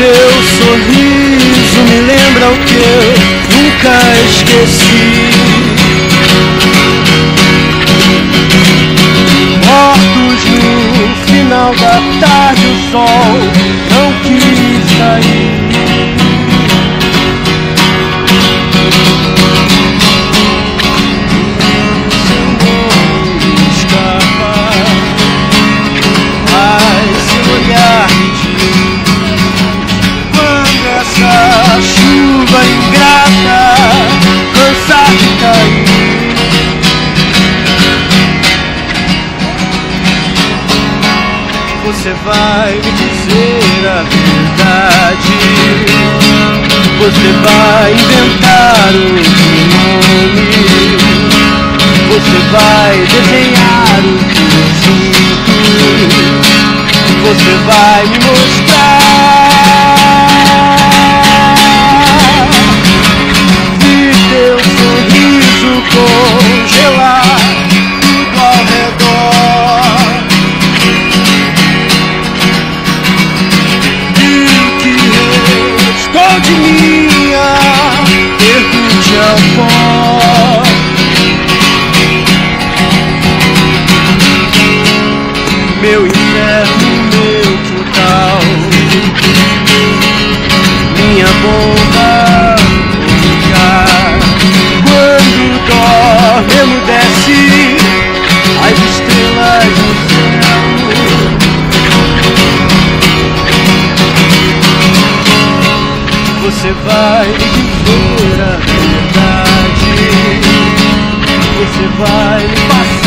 teu sorriso me lembra o que eu nunca esqueci. Você vai me dizer a verdade. Você vai inventar outro nome. Você vai desenhar o que eu sinto. Você vai me mostrar. Dorme, emudece as estrelas no céu. Você vai dizer a verdade. Você vai passar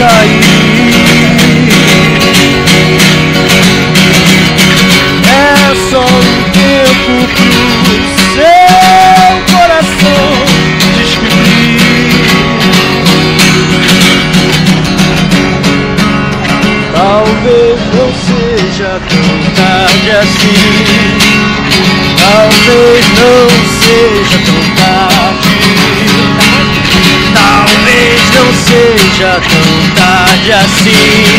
cair. É só um tempo pro seu coração descobrir. Talvez não seja tão tarde assim. Talvez seja tão tarde assim.